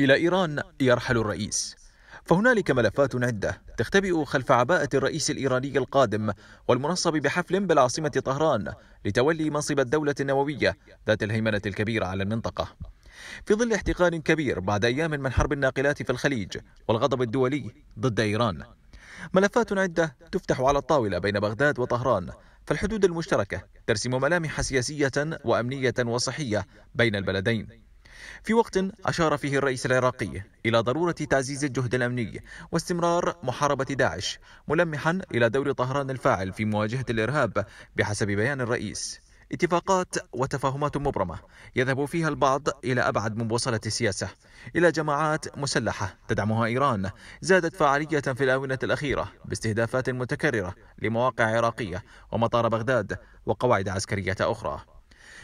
إلى إيران يرحل الرئيس. فهنالك ملفات عدة تختبئ خلف عباءة الرئيس الإيراني القادم والمنصب بحفل بالعاصمة طهران لتولي منصب الدولة النووية ذات الهيمنة الكبيرة على المنطقة. في ظل احتقان كبير بعد أيام من حرب الناقلات في الخليج والغضب الدولي ضد إيران. ملفات عدة تفتح على الطاولة بين بغداد وطهران فالحدود المشتركة ترسم ملامح سياسية وأمنية وصحية بين البلدين. في وقت أشار فيه الرئيس العراقي إلى ضرورة تعزيز الجهد الأمني واستمرار محاربة داعش ملمحا إلى دور طهران الفاعل في مواجهة الإرهاب بحسب بيان الرئيس. اتفاقات وتفاهمات مبرمة يذهب فيها البعض إلى أبعد من بوصلة السياسة. إلى جماعات مسلحة تدعمها إيران زادت فعالية في الآونة الأخيرة باستهدافات متكررة لمواقع عراقية ومطار بغداد وقواعد عسكرية أخرى.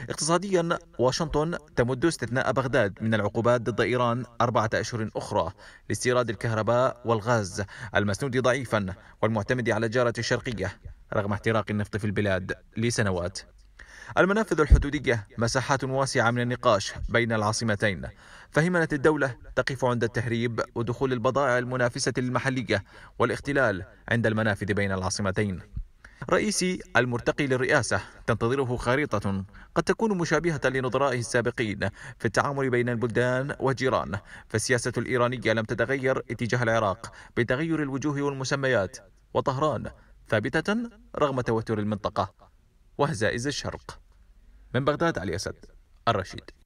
اقتصاديا واشنطن تمد استثناء بغداد من العقوبات ضد إيران أربعة أشهر أخرى لاستيراد الكهرباء والغاز المسنود ضعيفا والمعتمد على الجارة الشرقية رغم احتراق النفط في البلاد لسنوات. المنافذ الحدودية مساحات واسعة من النقاش بين العاصمتين فهمنة الدولة تقف عند التهريب ودخول البضائع المنافسة للمحلية والاختلال عند المنافذ بين العاصمتين. رئيسي المرتقي للرئاسة تنتظره خريطة قد تكون مشابهة لنظرائه السابقين في التعامل بين البلدان والجيران فالسياسة الإيرانية لم تتغير اتجاه العراق بتغير الوجوه والمسميات وطهران ثابتة رغم توتر المنطقة وهزائز الشرق. من بغداد علي أسد الرشيد.